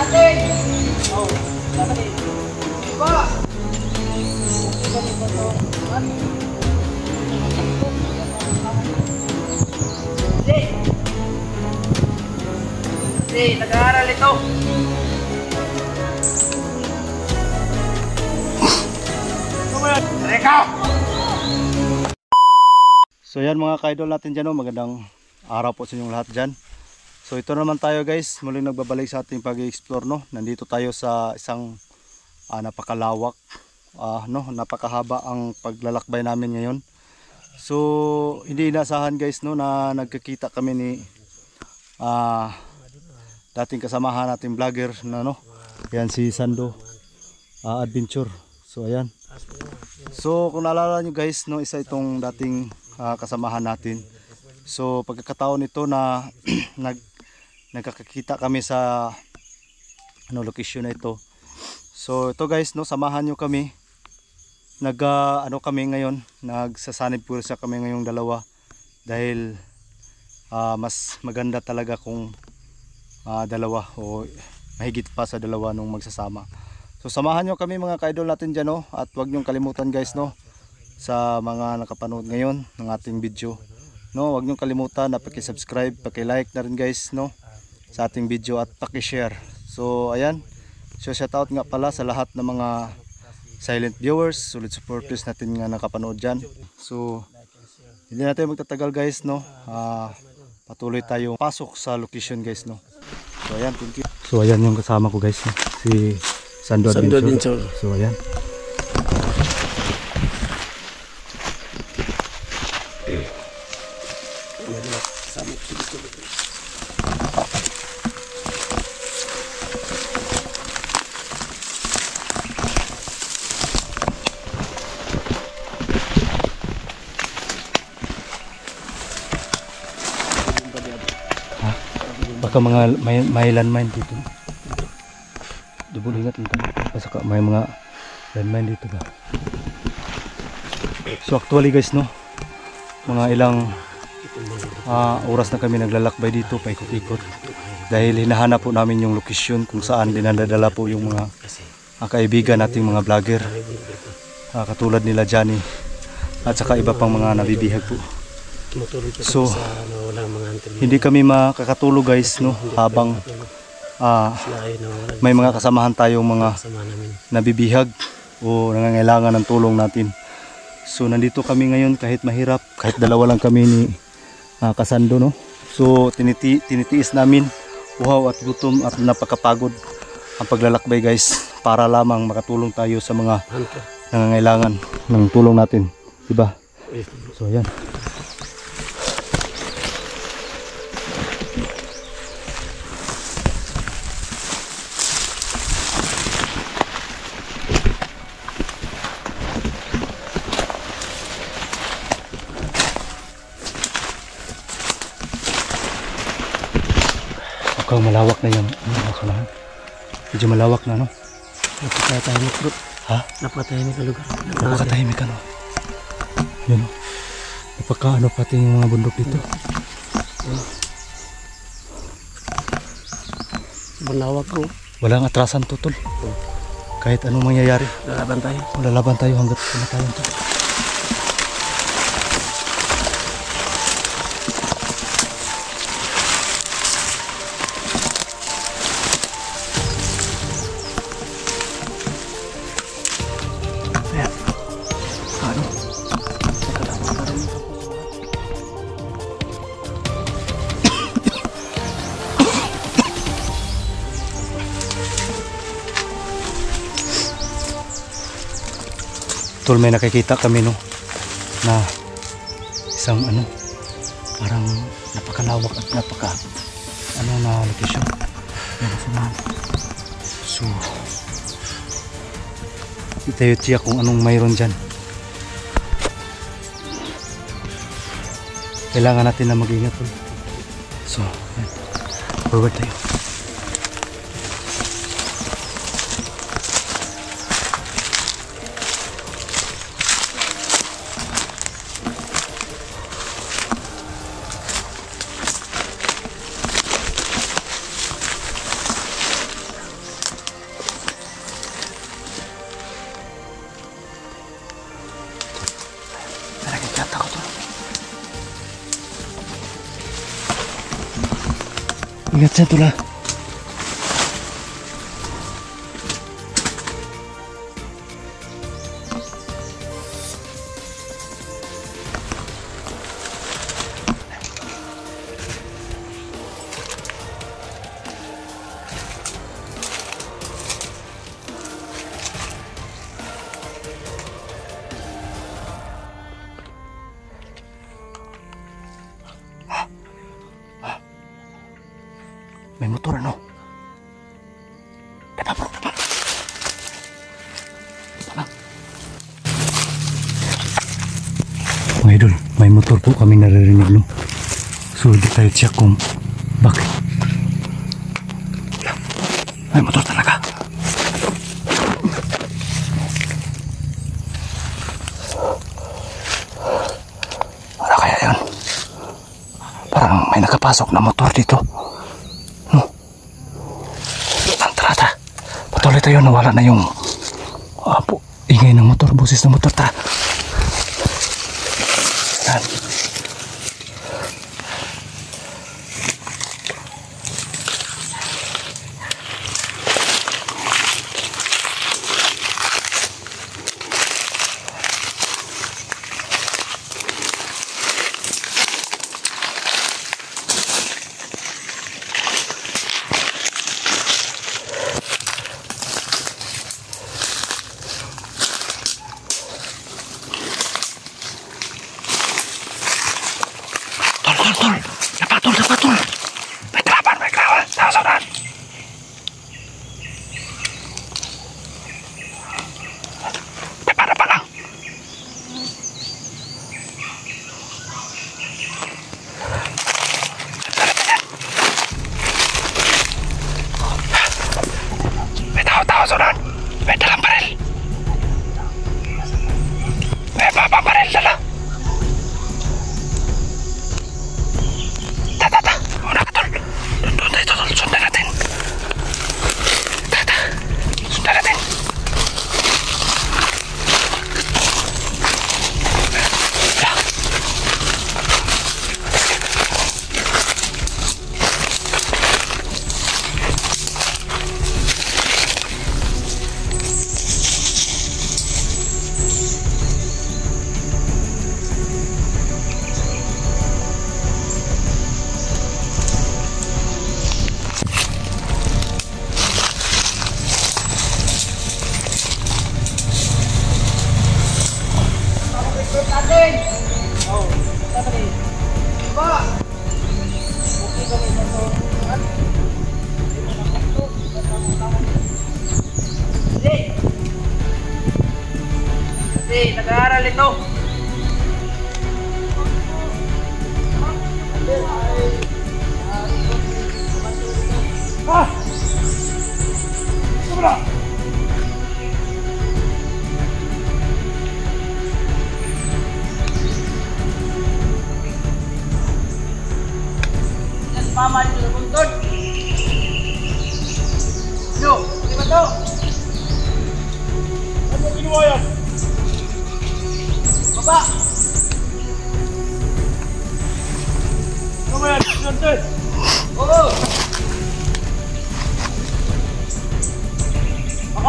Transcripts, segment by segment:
natin. Oh, dapat eh. Ba? Hindi. Hindi, nag-aaral! So yan mga ka-idol natin dyan, oh. magandang araw po sa inyong lahat dyan. So ito naman tayo guys, muling nagbabalik sa ating pag-explore no. Nandito tayo sa isang ah, napakalawak, ah, no, napakahaba ang paglalakbay namin ngayon. So hindi inaasahan guys no na nagkakita kami ni ah, dating kasamahan nating vlogger na no. Yan si Sando ah, Adventure. So ayan. So kung naalala nyo guys, no, isa itong dating ah, kasamahan natin. So pagkakataon nito na nag nagkakita kami sa ano location na ito. So ito guys, no, samahan nyo kami. Nag ah, ano kami ngayon, nagsasanib po sa kami ngayong dalawa dahil ah, mas maganda talaga kung ah, dalawa o mahigit pa sa dalawa nung magsasama. So samahan nyo kami mga ka-idol natin dyan no? at huwag nyo kalimutan guys no sa mga nakapanood ngayon ng ating video. No, huwag nyo kalimutan na paki-subscribe, paki-like na rin guys no sa ating video at paki-share. So ayan, so shout out nga pala sa lahat ng mga silent viewers, solid supporters natin nga nakapanood dyan. So hindi natin magtatagal guys no. Ah, patuloy tayong pasok sa location guys no. So ayan, thank you. So ayan yung kasama ko guys no? si Sando. Adventure. So ayan. Baka mga may, may landmine dito. Dubol ingat lang tayo. Basta ka may mga landmine dito ba. So actually guys no, mga ilang ah, oras na kami naglalakbay dito paikot-ikot. Dahil hinahanap po namin yung location kung saan dinadala po yung mga ah, kaibigan nating mga vlogger. Ah, katulad nila Johnny at saka iba pang mga nabibihag po. So, Hindi kami makakatulog guys no habang nawawalan may mga kasamahan tayong mga nabibihag o nangangailangan ng tulong natin. So nandito kami ngayon kahit mahirap, kahit dalawa lang kami ni ah, Kasando no. So tiniti tinitiis namin uhaw at gutom at napakapagod ang paglalakbay guys para lamang makatulong tayo sa mga nangangailangan ng tulong natin, 'di ba? So ayan. Mukhang malawak na yan. Ano ba ka lang? Medyo malawak na, no? Napakatahimik bro. Ha? Napakatahimik ang lugar. Napakatahimik ano. Yun. oh. Napaka ano pati yung mga bundok dito. Malawak bro. Walang atrasan tutol. Kahit anong mangyayari. Lalaban tayo. Lalaban tayo hanggat kumatayan to. Tol, may nakikita kami no na isang ano parang napakalawak at napaka ano na location. So, itayo tiya kung anong mayroon dyan. Kailangan natin na mag-ingat. So, yan. Forward tayo. Ingat siya May motor ano? Dapa bro, dapa. Tama. Mga idol, may motor po kami naririnig no. So, di tayo check kung bakit. May motor talaga. Ano kaya yun? Parang may nakapasok na motor dito. Tayo, nawala na yung apo, ingay ng motor, busis ng motor, tara.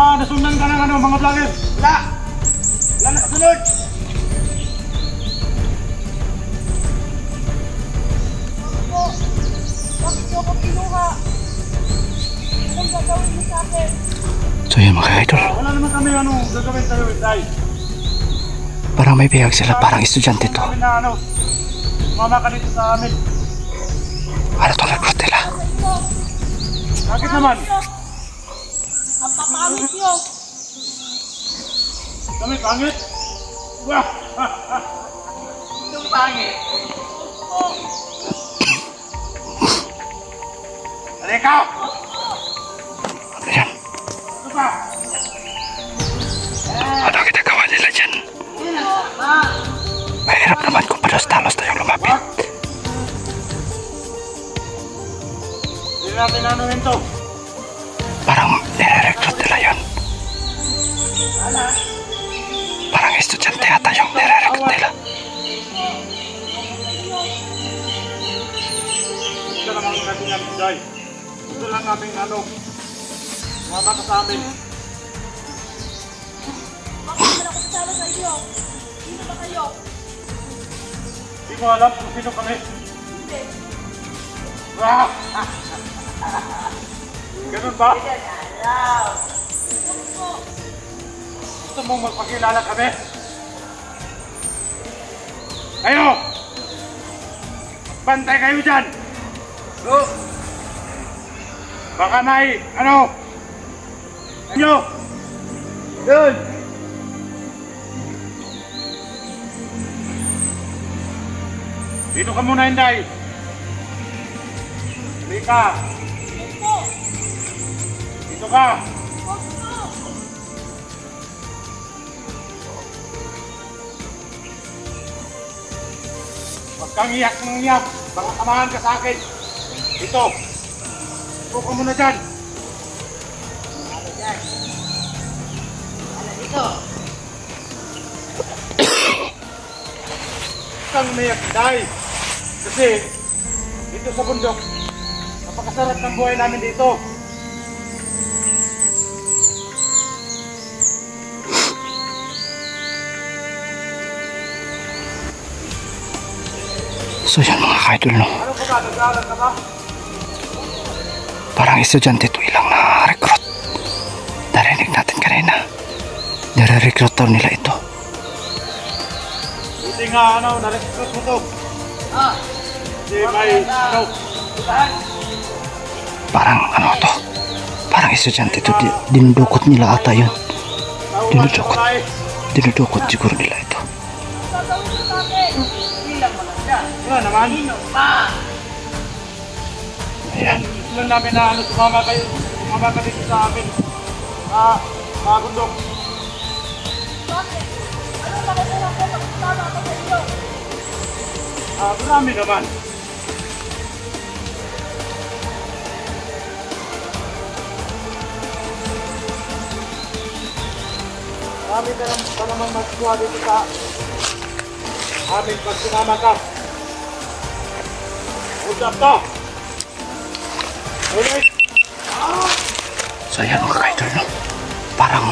Baka nasundan ka ng ano, mga vlogger? Wala! Wala na kasunod! Bakit niyo ako kinuha? Anong gagawin niyo sa akin? So yun mga idol. Wala naman kami ano gagawin sa'yo, Tay. Parang may bihag sila, parang estudyante to. Kami na ano, mama ka dito sa amin. Ano to recruit nila? Bakit naman? Ang papangit niyo! Kami pangit? Wah! Itong pangit. Halika! Ayan. Ano ba? Ano ginagawa nila dyan? Mahirap naman kung pados-talos tayong lumapit. Hindi natin anuhin to. Parang estudyante ata yung nire-recruit nila. Ito naman natin yan, Jai. Gusto lang namin ano, mama ka sa amin. Bakit naman ako kasama sa inyo? Sino ba kayo? Hindi ko alam kung sino kami. Hindi. Ah! Ganun ba? Gusto mong magpakilala kami? Kayo! Bantay kayo dyan! Oh. Baka may, ano? Ano? Yun! Dito ka muna, Inday. Halika. Opo. Dito ka. Opo. Kang iyak ng iyak. Baka samahan ka sa akin. Dito. Dito ka muna dyan. Huwag kang umiyak, Day. Kasi, dito sa bundok, napakasarap ng buhay namin dito. So yan mga ka-idol no. Parang estudyante ito ilang na-recruit. Narinig natin kanina. Nire-recruit daw nila ito. Buti nga, ano, na-recruit mo to. Ah. Kasi may, ano, Parang ano to. Parang estudyante. Di- Dinudukot nila ata yun. Dinudukot. Dinudukot siguro nila ito. Ano naman? Ayan. Gusto lang namin na ano, sumama kayo, sumama ka dito sa amin. Ah, sa bundok. Bakit? Ano makukuha ko pag kasama ako sa inyo? Ah, marami naman. Marami ka naman pa naman magkuha dito sa amin pag sumama ka. Hold up! So ayan mga ka-idol no. Parang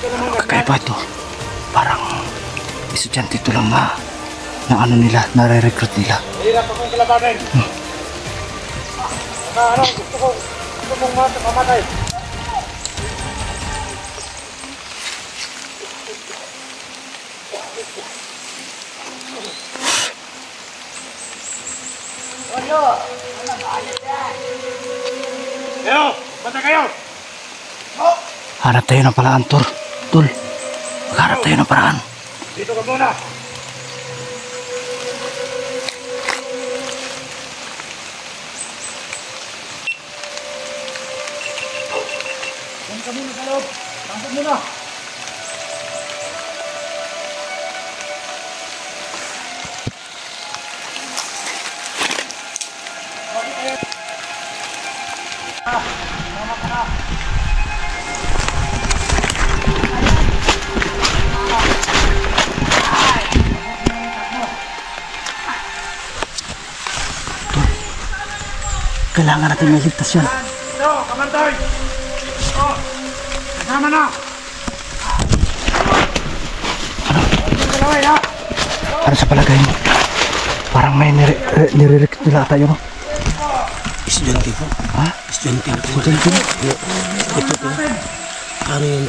naman kakaiba ito. Parang estudyante ito lang na na ano nila, nare-recruit nila. Hirap akong kalabanin. Baka ano, gusto ko, gusto mat- mamatay. Kayo, bata kayo! Hanap tayo ng paraan, Tol. Tol, maghanap tayo ng paraan. Dito ka muna! Diyan ka muna sa loob! Pasok muna! Kailangan natin maligtas yan. Ito, kamanday! Oh, kasama na! Ano? Ano sa palagay mo? Parang may nire re- nire-recruit nila ata yun. no? Estudyante po. Ha? Estudyante po. Estudyante mo? Ito po. Ano yun?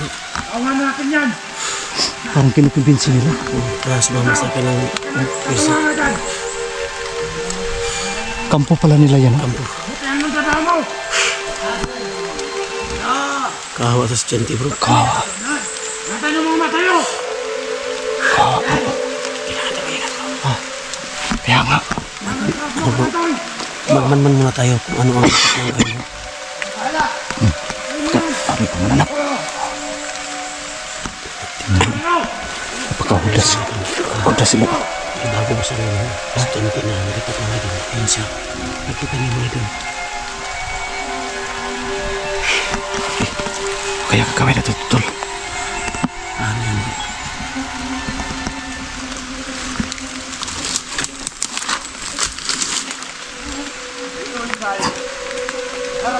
Awan natin yan! Parang kinukumbinsi nila. Kaya sumama sa akin ng! Kampo pala nila yan. Kampo. Kahawa sa estudyante bro. Kawawa. Natan yung mga mata nyo! Kaya nga. Kamanday! Magmanman muna tayo kung ano ang ng ano. Sabi ko mananap. Napakahudas. Hudas sila. Bago ba sa rin? Estudyante na nalipat na rin. Ayun siya. Nakita niyo muna doon. Kaya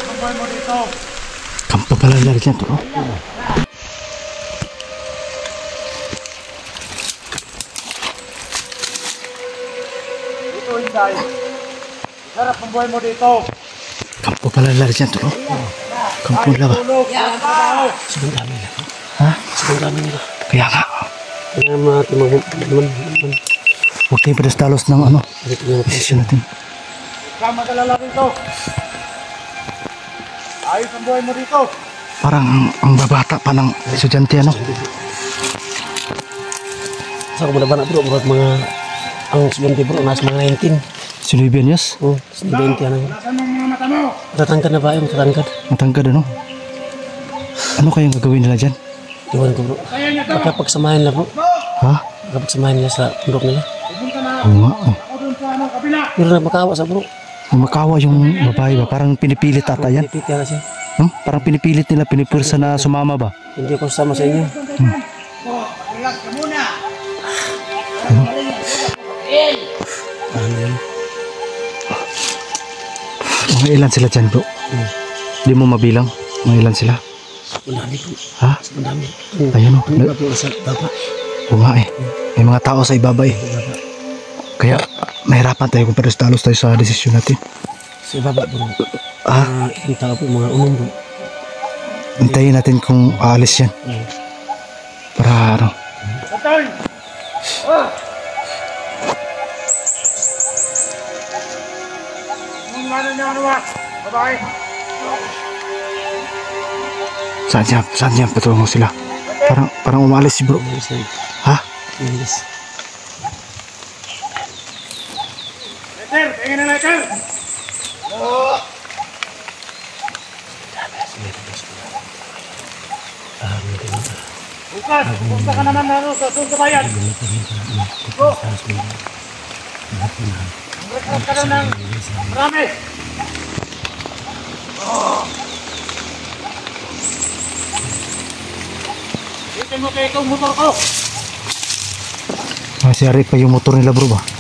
ang buhay mo dito. Kampo pala nila dyan to. oh. Sarap ang buhay mo dito. Kampo pala nila dyan to. oh. Kampo nila ba? Tulog, walang trabaho. Sobrang dami nila. Ha? Sobrang dami nila. Kaya nga. Kaya mga timang naman. naman. Huwag tayong pedastalos ng ano. Dito na natin. Desisyon natin. Kang magalala rito. Ayos ang buhay mo dito. Parang ang, ang babata pa ng estudyante ano. Sa ako ba na bro, buat mga ang 70 bro, nasa mga 19. Si Louis Benyas, Oh, 20 ano. Tatangkad na ba yun? Tatangkad. matangkad ano. Ano kayang gagawin nila dyan? Iwan ko bro. Kaya niya to. Baka pagsamahin nila bro. Ha? Baka pagsamahin nila sa pundok nila. Pupunta na Oo nga. Oh. ano. Pero na makawa sa bro. Makawa yung babae ba? Parang pinipilit ata yan. Pipit yan kasi. Hmm? Parang pinipilit nila, pinipursa na sumama ba? Hindi ako sama sa inyo. Relax ka muna. Ano Mga ilan sila dyan bro? Hindi mo mabilang? Mga ilan sila? Ang dami bro. Ha? Ang dami. Ayan o. Ang dami bro sa baba. Oo nga eh. May mga tao sa ibaba eh. Kaya mahirapan tayo kung pedastalos tayo sa desisyon natin. Sa baba bro. Ah, yung tao po, mga unong bro. hintayin natin kung aalis yan. Mm. Para ano. Ang ano niya ano ba? Babae. Saan siya? Saan siya patungo sila? Parang, parang umalis si bro. Yes, sir. Ha? Yes. Letter, tingin na letter. Bukas, pupunta ka naman na ano, sa doon sa bayan. Go. Record ka marami. Dito mo kay itong motor ko. Masiyari pa yung motor nila bro ba?